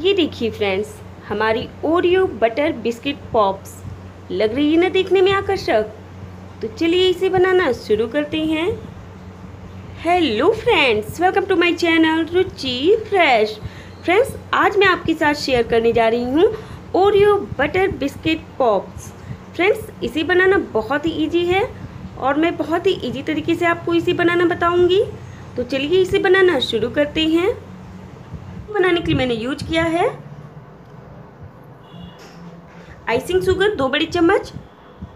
ये देखिए फ्रेंड्स हमारी ओरियो बटर बिस्किट पॉप्स लग रही है ना देखने में आकर्षक? तो चलिए इसे बनाना शुरू करते हैं। Hello friends welcome to my channel Ruchi fresh friends आज मैं आपके साथ शेयर करने जा रही हूँ Oreo butter biscuit pops friends इसे बनाना बहुत ही इजी है और मैं बहुत ही इजी तरीके से आपको इसे बनाना बताऊँगी। तो चलिए इसे बनाना शुरू करते हैं। बनाने के लिए मैंने यूज़ किया है। आइसिंग शुगर दो बड़ी चम्मच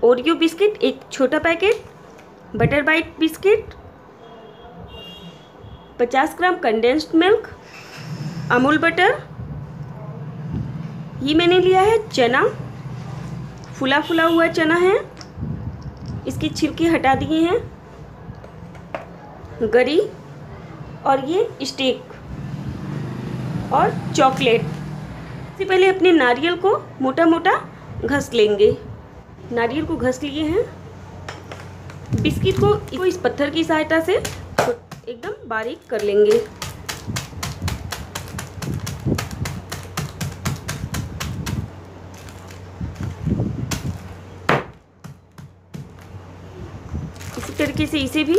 ओरियो बिस्किट एक छोटा packet butter bite biscuit 50 gram condensed milk Amul butter ये मैंने लिया है चना। फुला फुला हुआ चना है। इसके छिलके हटा दिए हैं। गरी और ये स्टेक और चॉकलेट। सबसे पहले अपने नारियल को मोटा मोटा घस लेंगे। नारियल को घस लिए हैं। बिस्किट को इस पत्थर की सहायता से एकदम बारीक कर लेंगे। इसी तरीके से इसे भी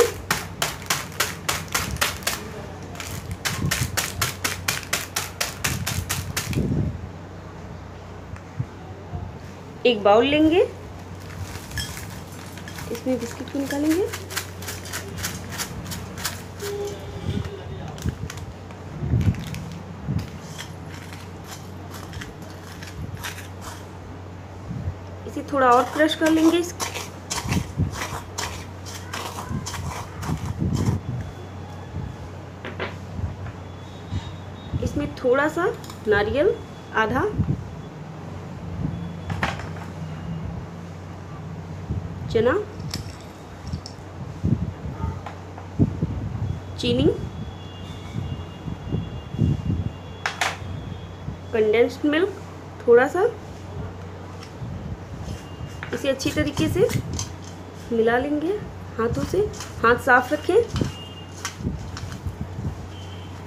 एक बाउल लेंगे। इसमें बिस्किट को निकालेंगे। इसे थोड़ा और क्रश कर लेंगे। इस इसमें थोड़ा सा नारियल, आधा। चना चीनी कंडेंस्ड मिल्क थोड़ा सा। इसे अच्छी तरीके से मिला लेंगे हाथों से। हाथ साफ़ रखें।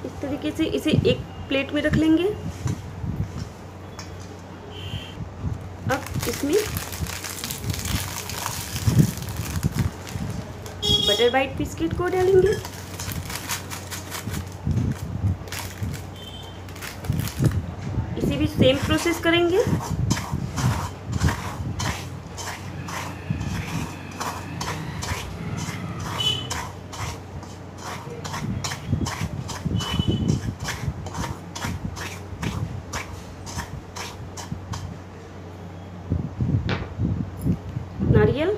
इस तरीके से इसे एक प्लेट में रख लेंगे। अब इसमें बटर बाइट बिस्किट को डालेंगे। इसे भी सेम प्रोसेस करेंगे। नारियल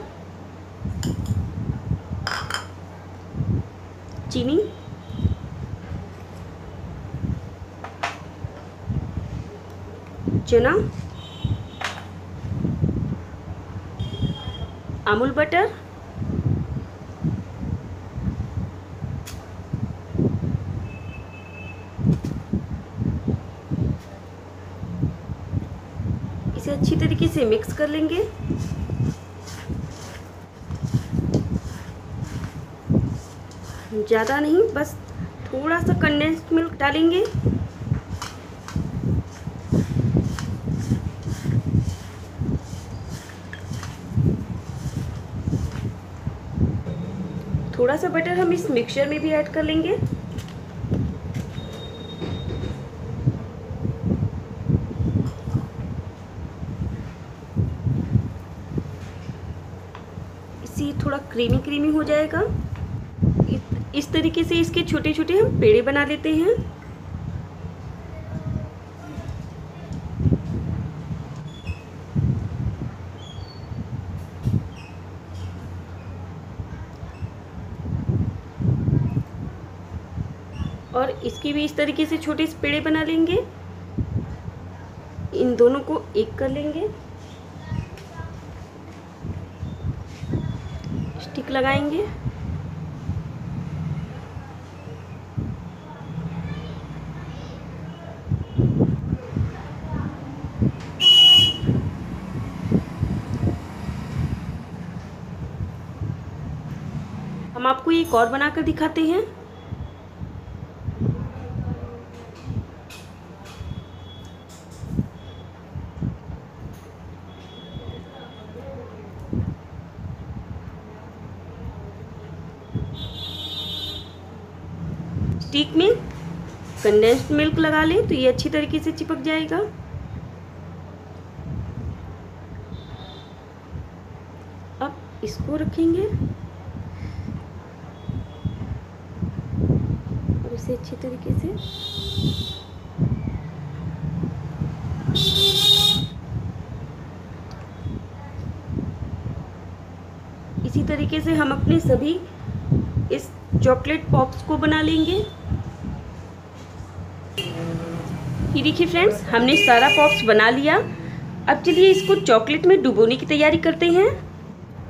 चीनी चना अमूल बटर इसे अच्छी तरीके से मिक्स कर लेंगे। ज़्यादा नहीं, बस थोड़ा सा कंडेंस्ड मिल्क डालेंगे। थोड़ा सा बटर हम इस मिक्सचर में भी ऐड कर लेंगे। इससे थोड़ा क्रीमी क्रीमी हो जाएगा। इस तरीके से इसके छोटे छोटे हम पेड़े बना लेते हैं। और इसकी भी इस तरीके से छोटे से पेड़े बना लेंगे। इन दोनों को एक कर लेंगे। स्टिक लगाएँगे। हम आपको एक और बनाकर दिखाते हैं। स्टिक में कंडेंस्ड मिल्क लगा लें तो ये अच्छी तरीके से चिपक जाएगा। अब इसको रखेंगे। और इसे अच्छी तरीके से इसी तरीके से हम अपने सभी इस चॉकलेट पॉप्स को बना लेंगे। ये देखिए फ्रेंड्स हमने सारा पॉप्स बना लिया। अब चलिए इसको चॉकलेट में डुबोने की तैयारी करते हैं।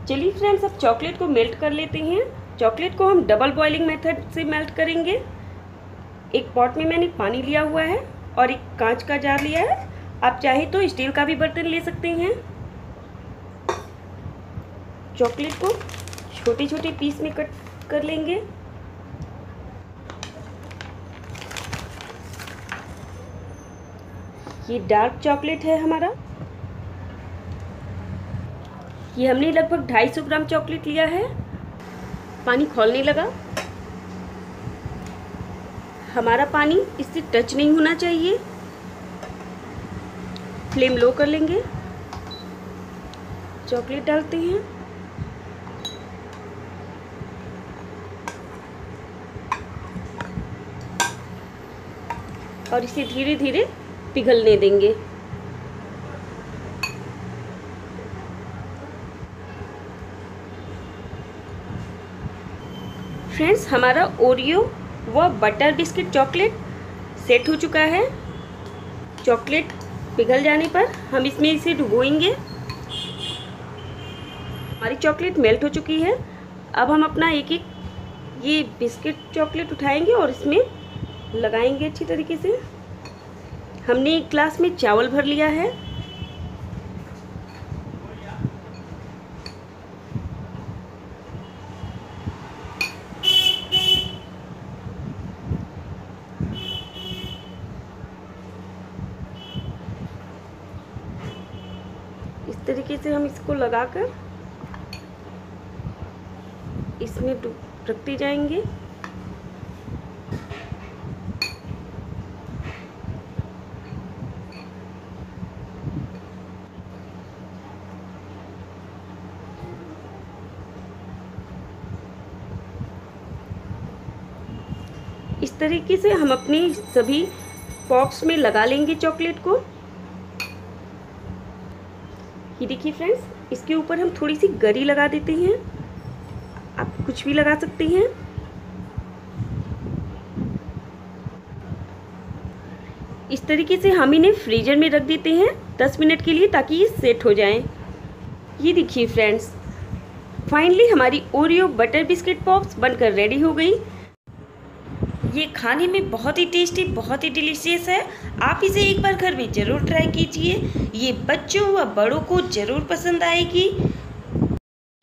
चलिए फ्रेंड्स अब चॉकलेट को मेल्ट कर लेते हैं। चॉकलेट को हम डबल बॉइलिंग मेथड से मेल्ट करेंगे। एक पॉट में मैंने पानी लिया हुआ है और एक कांच का जार लिया है। आप चाहे तो स्टील का भी बर्तन ले सकते हैं। चॉकलेट को छोटे छोटे पीस में कट कर लेंगे। ये डार्क चॉकलेट है हमारा? ये हमने लगभग 250 ग्राम चॉकलेट लिया है? पानी खोलने लगा। हमारा पानी इससे टच नहीं होना चाहिए। फ्लेम लो कर लेंगे। चॉकलेट डालते हैं। और इसे धीरे धीरे पिघलने देंगे। फ्रेंड्स, हमारा ओरियो व बटर बिस्किट चॉकलेट सेट हो चुका है। चॉकलेट पिघल जाने पर हम इसमें इसे डुबोएँगे। हमारी चॉकलेट मेल्ट हो चुकी है। अब हम अपना एक एक ये बिस्किट चॉकलेट उठाएँगे और इसमें लगाएँगे अच्छी तरीके से। हमने एक ग्लास में चावल भर लिया है। इस तरीके से हम इसको लगाकर इसमें रखते जाएँगे। इस तरीके से हम अपने सभी पॉप्स में लगा लेंगे चॉकलेट को। ये देखिए फ्रेंड्स, इसके ऊपर हम थोड़ी सी गरी लगा देते हैं। आप कुछ भी लगा सकते हैं। इस तरीके से हम इन्हें फ्रीजर में रख देते हैं 10 मिनट के लिए ताकि ये सेट हो जाएँ। ये देखिए फ्रेंड्स, फाइनली हमारी ओरियो बटर बिस्किट पॉप्स बनकर रेडी हो गई। ये खाने में बहुत ही टेस्टी बहुत ही डिलीशियस है। आप इसे एक बार घर में ज़रूर ट्राई कीजिए। ये बच्चों व बड़ों को ज़रूर पसंद आएगी।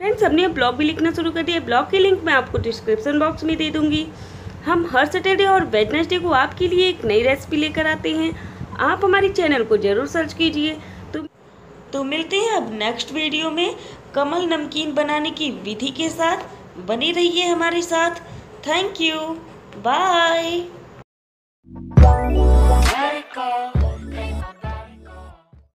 फ्रेंड्स हमने ब्लॉग भी लिखना शुरू कर दिया। ब्लॉग की लिंक मैं आपको डिस्क्रिप्शन बॉक्स में दे दूँगी। हम हर सैटरडे और वेडनेसडे को आपके लिए एक नई रेसिपी लेकर आते हैं। आप हमारे चैनल को ज़रूर सर्च कीजिए। तो तो मिलते हैं अब नेक्स्ट वीडियो में कमल नमकीन बनाने की विधि के साथ। बने रहिए हमारे साथ। Thank you Bye.